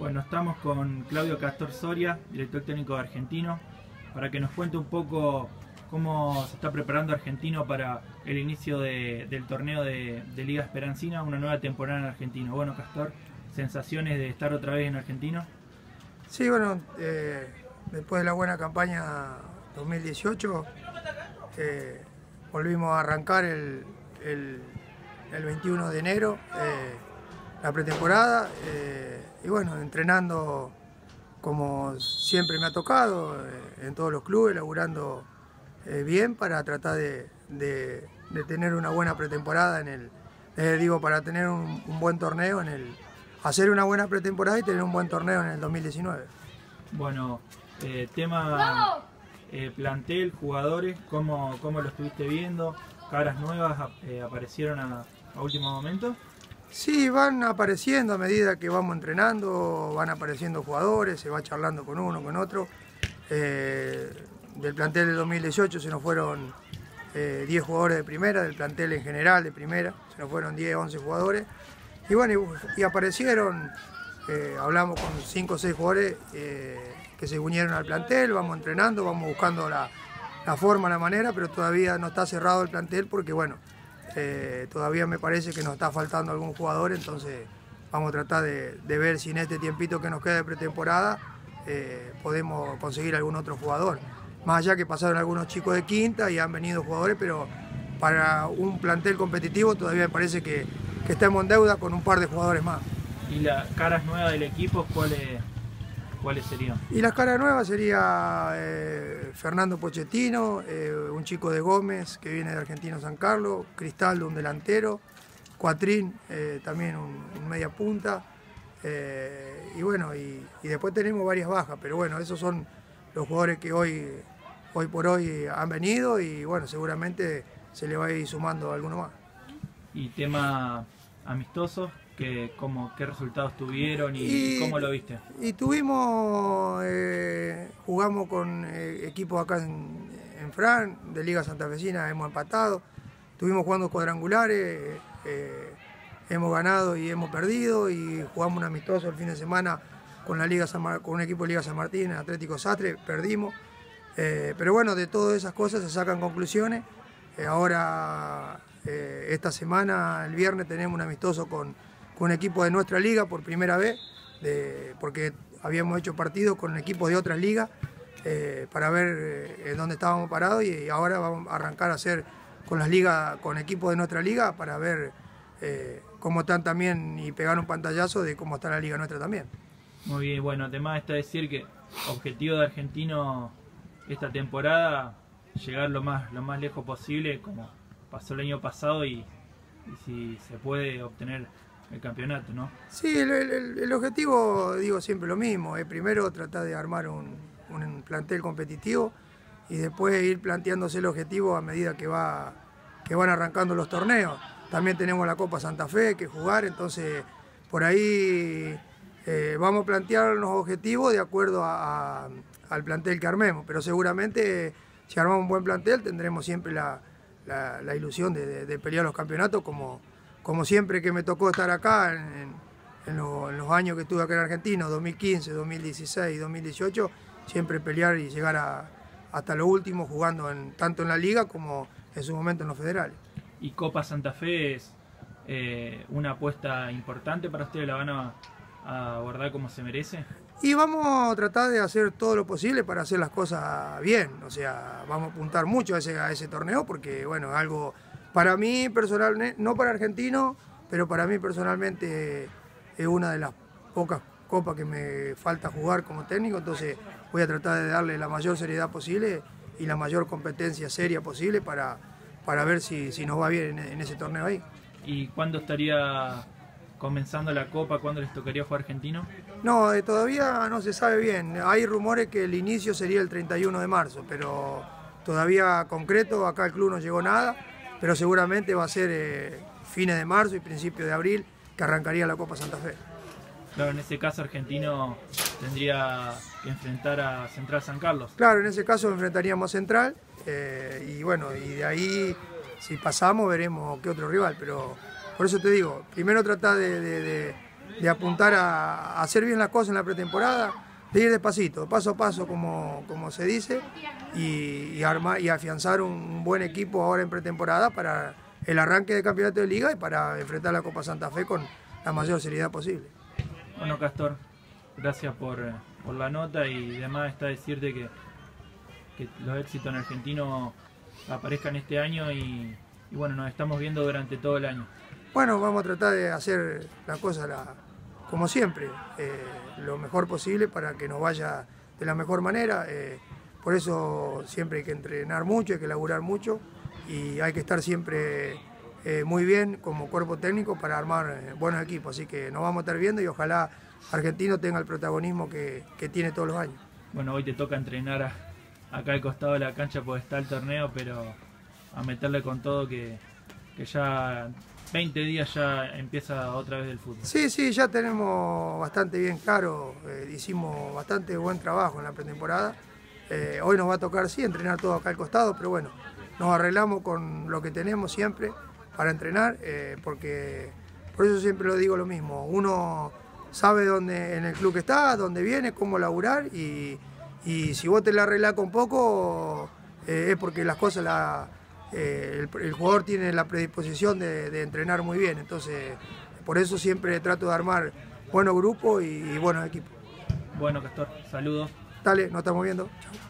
Bueno, estamos con Claudio Castor Soria, director técnico de Argentino, para que nos cuente un poco cómo se está preparando Argentino para el inicio del torneo de, Liga Esperancina, una nueva temporada en Argentino. Bueno, Castor, sensaciones de estar otra vez en Argentino. Sí, bueno, eh, después de la buena campaña 2018, eh, volvimos a arrancar el, 21 de enero eh, la pretemporada y bueno, entrenando como siempre me ha tocado, eh, en todos los clubes, laburando eh, bien para tratar de, tener una buena pretemporada en el, eh, digo, para tener un, buen torneo en el, hacer una buena pretemporada y tener un buen torneo en el 2019. Bueno, tema plantel, jugadores, ¿cómo, ¿cómo, lo estuviste viendo? ¿Caras nuevas aparecieron a último momento? Sí, van apareciendo a medida que vamos entrenando, van apareciendo jugadores, se va charlando con uno, con otro. Eh, del plantel del 2018 se nos fueron 10 eh, jugadores de primera, del plantel en general de primera, se nos fueron 10, 11 jugadores. Y bueno, y, aparecieron, eh, hablamos con 5 o 6 jugadores que se unieron al plantel, vamos entrenando, vamos buscando la forma, la manera, pero todavía no está cerrado el plantel porque bueno, eh, todavía me parece que nos está faltando algún jugador, entonces vamos a tratar de, ver si en este tiempito que nos queda de pretemporada eh, podemos conseguir algún otro jugador. Más allá que pasaron algunos chicos de quinta y han venido jugadores, pero para un plantel competitivo todavía me parece que, que estamos en deuda con un par de jugadores más. ¿Y las caras nuevas del equipo cuáles ¿Cuáles serían? Y las caras nuevas sería eh, Fernando Pochettino, eh, un chico de Gómez que viene de Argentino San Carlos, Cristaldo, un delantero, Cuatrín, eh, también un, media punta. y bueno, y, después tenemos varias bajas, pero bueno, esos son los jugadores que hoy, hoy por hoy han venido y bueno, seguramente se le va a ir sumando alguno más. ¿Y tema amistoso? ¿Qué resultados tuvieron y, cómo lo viste? Y tuvimos, eh, jugamos con eh, equipos acá en, Fran, de Liga Santa Fecina, hemos empatado, estuvimos jugando cuadrangulares, eh, hemos ganado y hemos perdido y jugamos un amistoso el fin de semana con, la Liga con un equipo de Liga San Martín, Atlético Sastre, perdimos. pero bueno, de todas esas cosas se sacan conclusiones. ahora, esta semana, el viernes, tenemos un amistoso con un equipo de nuestra liga por primera vez, porque habíamos hecho partidos con equipos de otras ligas eh, para ver eh, en dónde estábamos parados y, ahora vamos a arrancar a hacer con las ligas, con equipos de nuestra liga para ver eh, cómo están también y pegar un pantallazo de cómo está la liga nuestra también. Muy bien, bueno, además está decir que objetivo de Argentino esta temporada, llegar lo más, lo más lejos posible, como pasó el año pasado y si se puede obtener el campeonato, ¿no? Sí, el, objetivo, digo siempre lo mismo, es primero tratar de armar un, plantel competitivo y después ir planteándose el objetivo a medida que, va, que van arrancando los torneos. También tenemos la Copa Santa Fe que jugar, entonces por ahí eh, vamos a plantear los objetivos de acuerdo al plantel que armemos, pero seguramente si armamos un buen plantel tendremos siempre la, ilusión de pelear los campeonatos como como siempre que me tocó estar acá, en, los años que estuve acá en Argentina, 2015, 2016, 2018, siempre pelear y llegar hasta lo último jugando en, tanto en la liga como en su momento en los federales. ¿Y Copa Santa Fe es eh, una apuesta importante para ustedes? ¿La van a, abordar como se merece? Y vamos a tratar de hacer todo lo posible para hacer las cosas bien. O sea, vamos a apuntar mucho a ese, a ese torneo porque, bueno, algo para mí personalmente, no para argentino, pero para mí personalmente es una de las pocas copas que me falta jugar como técnico, entonces voy a tratar de darle la mayor seriedad posible y la mayor competencia seria posible para, para ver si, si nos va bien en, ese torneo ahí. ¿Y cuándo estaría comenzando la Copa? ¿Cuándo les tocaría jugar argentino? No, eh, todavía no se sabe bien. Hay rumores que el inicio sería el 31 de marzo, pero todavía concreto, acá el club no llegó nada pero seguramente va a ser eh, fines de marzo y principios de abril que arrancaría la Copa Santa Fe. Claro, en ese caso Argentino tendría que enfrentar a Central San Carlos. Claro, en ese caso enfrentaríamos a Central eh, y bueno, y de ahí si pasamos veremos qué otro rival, pero por eso te digo, primero tratar de, de apuntar a, hacer bien las cosas en la pretemporada, de ir despacito, paso a paso como, como se dice, y, armar, y afianzar un buen equipo ahora en pretemporada para el arranque del campeonato de liga y para enfrentar la Copa Santa Fe con la mayor seriedad posible. Bueno, Castor, gracias por, por la nota y además está decirte que, que los éxitos en argentino aparezcan este año y, bueno, nos estamos viendo durante todo el año. Bueno, vamos a tratar de hacer la cosa como siempre, eh, lo mejor posible para que nos vaya de la mejor manera. Eh, por eso siempre hay que entrenar mucho, hay que laburar mucho y hay que estar siempre eh, muy bien como cuerpo técnico para armar buenos equipos. Así que nos vamos a estar viendo y ojalá Argentino tenga el protagonismo que, tiene todos los años. Bueno, hoy te toca entrenar acá al costado de la cancha porque está el torneo, pero a meterle con todo que, ya 20 días ya empieza otra vez el fútbol. Sí, sí, ya tenemos bastante bien claro, eh, hicimos bastante buen trabajo en la pretemporada. Eh, hoy nos va a tocar, sí, entrenar todo acá al costado, pero bueno, nos arreglamos con lo que tenemos siempre para entrenar, eh, porque por eso siempre lo digo lo mismo, uno sabe dónde en el club que está, dónde viene, cómo laburar y, si vos te la arreglás con poco es porque las cosas la eh, el, jugador tiene la predisposición de, entrenar muy bien, entonces por eso siempre trato de armar buenos grupos y, buenos equipos. Bueno, Castor, saludos. Dale, nos estamos viendo. Chao.